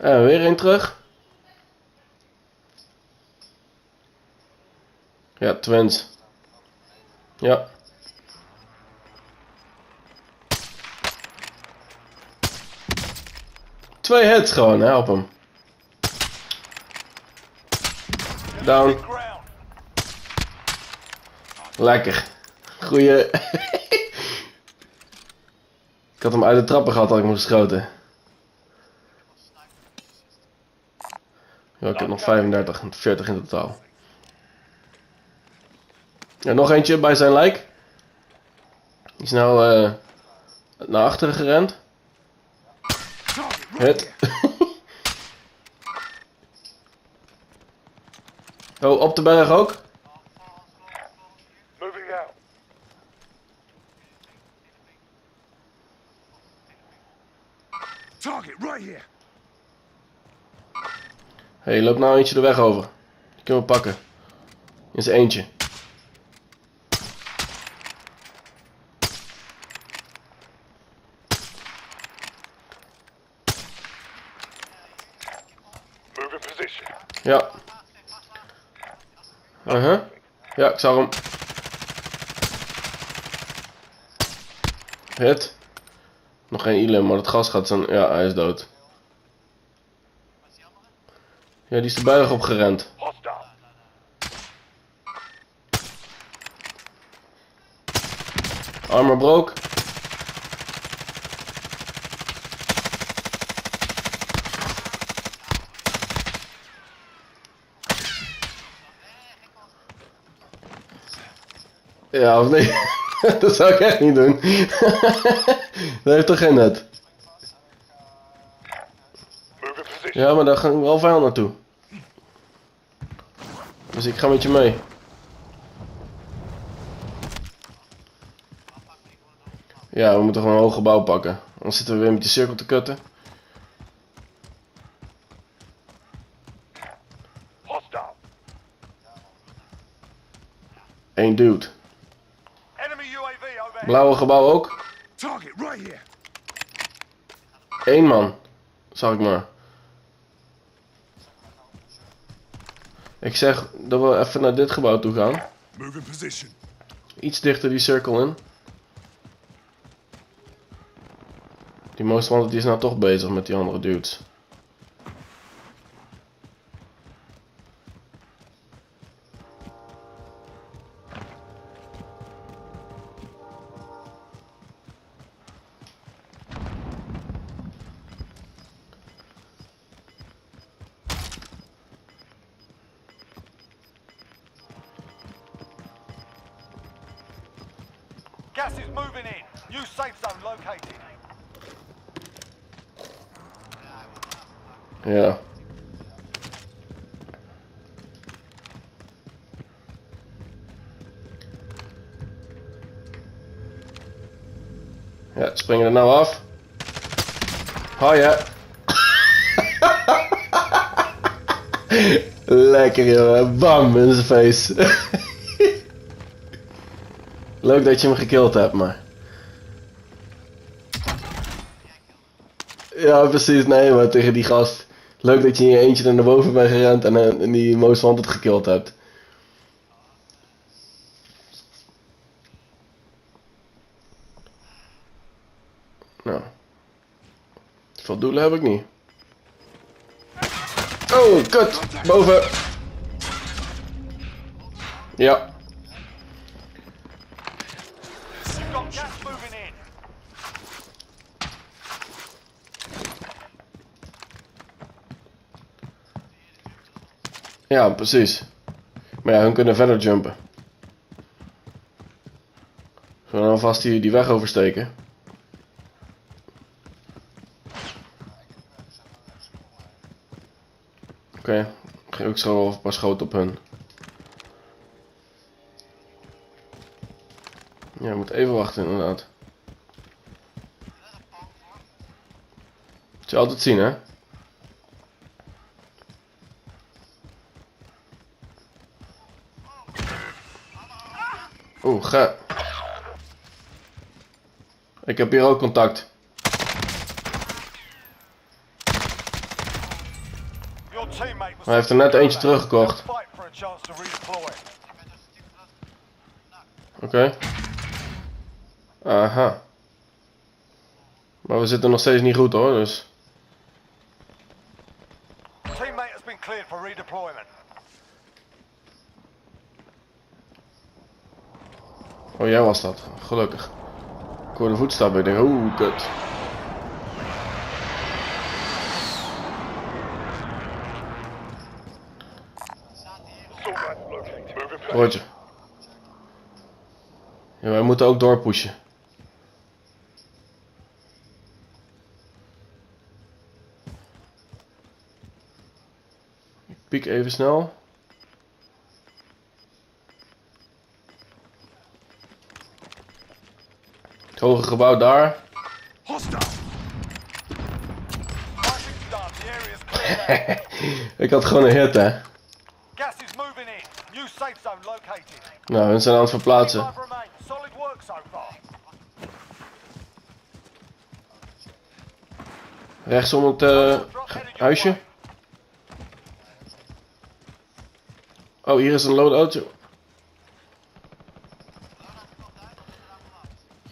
En weer een terug. Ja, twins. Ja. Twee hits gewoon, hè, op hem. Down. Lekker. Goeie. ik had hem uit de trappen gehad dat ik moest geschoten. Ja, ik heb nog 35, 40 in totaal. Ja, nog eentje bij zijn lijk. Die is nou eh, naar achteren gerend. Hit. oh, op de berg ook. Moving out. Target right here. Hé, hey, loop nou eentje de weg over. Die kunnen we pakken. Is eentje. Move in position. Ja. Ja, ik zag hem. Hit. Nog geen Ilem, maar het gas gaat zijn... Ja, hij is dood. Ja, die is de berg op gerend. Hostile. Armor broke. Ja, of nee? dat zou ik echt niet doen. dat heeft toch geen net? Ja, maar daar gaan we wel vijand naartoe. Dus ik ga met je mee. Ja, we moeten gewoon een hoog gebouw pakken. Anders zitten we weer met die cirkel te kutten. Eén dude. Blauwe gebouw ook. Eén man. Zag ik maar. Ik zeg dat we even naar dit gebouw toe gaan. Iets dichter die cirkel in. Die most wanted die is nou toch bezig met die andere dudes. Gas is moving in. New safe zone located. Ja. Ja, springen er nou af. Oh ja. Lekker jongen, bam in zijn face. Leuk dat je hem gekild hebt, maar. Ja, precies. Nee, maar tegen die gast. Leuk dat je in je eentje naar boven bent gerend en, eh, die Most Wanted gekild hebt. Nou. Veel doelen heb ik niet. Oh, kut! Boven! Ja. Ja, precies. Maar ja, hun kunnen verder jumpen. Zullen we dan vast die, die weg oversteken? Oké, ik geef ook zo wel een paar schoten op hun. Ja, moet even wachten inderdaad. Moet je altijd zien, hè? Oeh, ga. Ik heb hier ook contact. Hij heeft er net eentje teruggekocht. Oké. Aha. Maar we zitten nog steeds niet goed hoor, dus... Oh, jij was dat. Gelukkig. Ik hoorde voetstappen. Ik denk, oeh, kut. Roger. Ja, wij moeten ook doorpushen. Piek even snel. Het hoge gebouw daar. Ik had gewoon een hit, hè. Nou, hun zijn aan het verplaatsen. Far. Rechtsom het eh, huisje. Oh, hier is een loadout.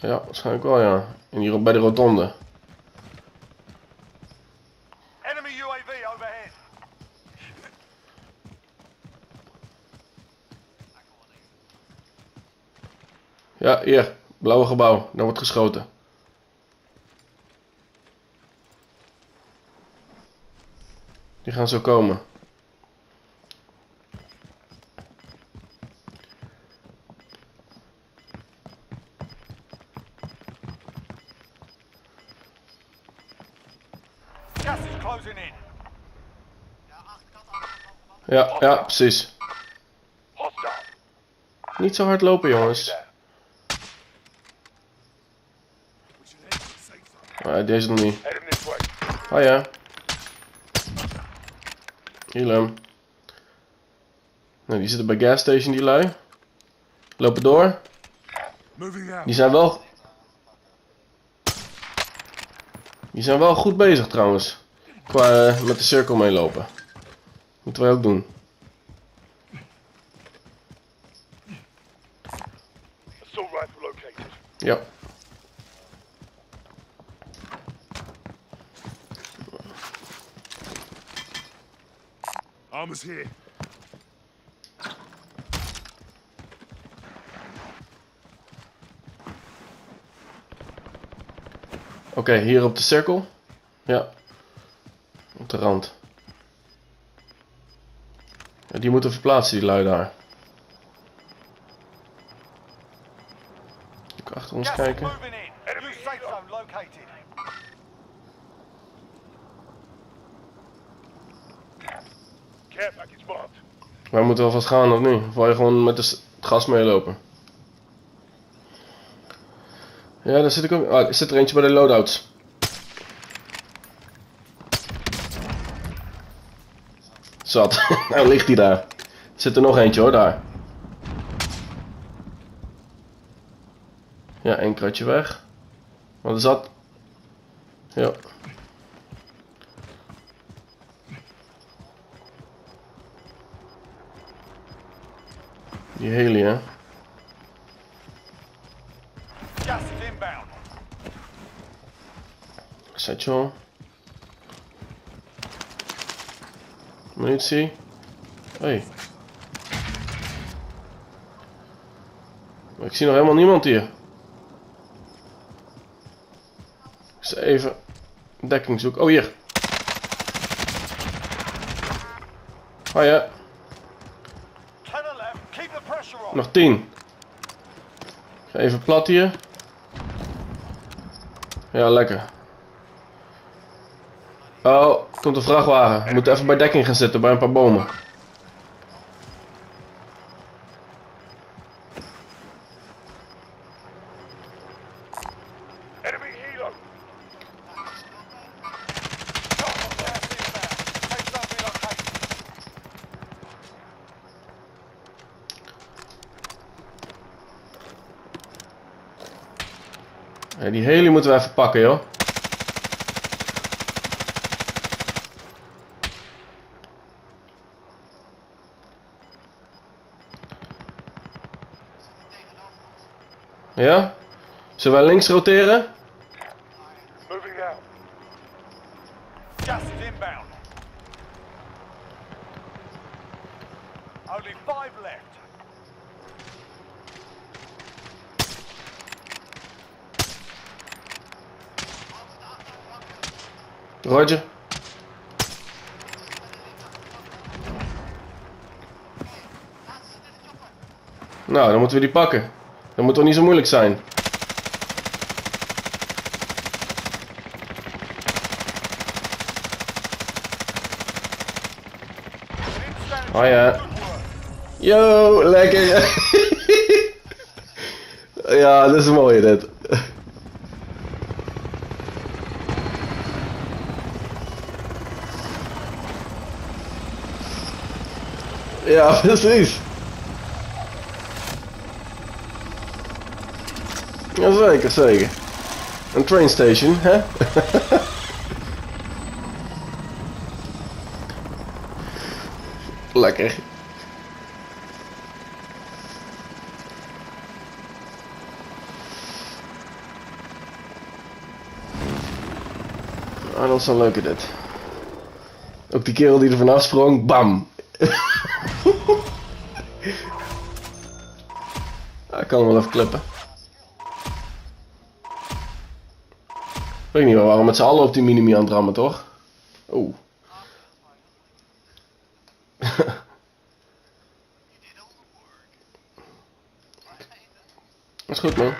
Ja, waarschijnlijk wel, ja. En hier bij de rotonde. Enemy UAV overhead. Ja, hier. Blauwe gebouw. Daar wordt geschoten. Die gaan zo komen. Gas is closing in. Ja, ja, precies. Niet zo hard lopen, jongens. Maar deze nog niet. Oh ja. Hilem. Nou, die zitten bij gas station, die lui. Lopen door. Die zijn wel... Die zijn wel goed bezig trouwens. Qua eh, met de cirkel meelopen. Moeten wij ook doen. Ja. Armor's here. Oké, hier op de cirkel. Ja. Op de rand. Die moeten verplaatsen, die lui daar. Even achter ons kijken. Wij moeten alvast gaan, of niet? Of wil je gewoon met het gas meelopen? Ja, daar zit ik ook. Ah, er zit er eentje bij de loadouts. Zat. nou ligt hij daar. Er zit er nog eentje hoor, daar. Ja, één kratje weg. Wat is dat? Ja. Die heli, hè? Gas is inbound. Satchel. Munitie. Maar ik zie nog helemaal niemand hier. Even dekking zoeken. Oh, hier. Oh ja, 10 are left. Keep the pressure on. nog 10. Ik ga even plat hier. Ja, lekker. Oh, komt een vrachtwagen. We moeten even bij dekking gaan zitten, bij een paar bomen. Ja, die heli moeten we even pakken, joh. Ja? Zullen wij links roteren? Moving out. Gas is inbound. Only five left. Roger. Nou, dan moeten we die pakken. Dat moet toch niet zo moeilijk zijn? Oh ja. Yo, lekker. ja, dat is mooi dit. Ja, precies. Ja, zeker. Een train station, hè? Lekker. Ah, dat is een leuke dit. Ook die kerel die er vanaf sprong, bam! ah, ik kan wel even klippen. Weet niet waarom met z'n allen op die minimi aan het toch? Oeh. Dat is goed, man.